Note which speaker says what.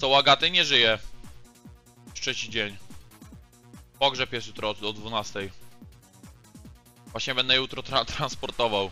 Speaker 1: Co Łagaty nie żyje. Trzeci dzień. Pogrzeb jest jutro od- o 12. Właśnie będę jutro tra transportował.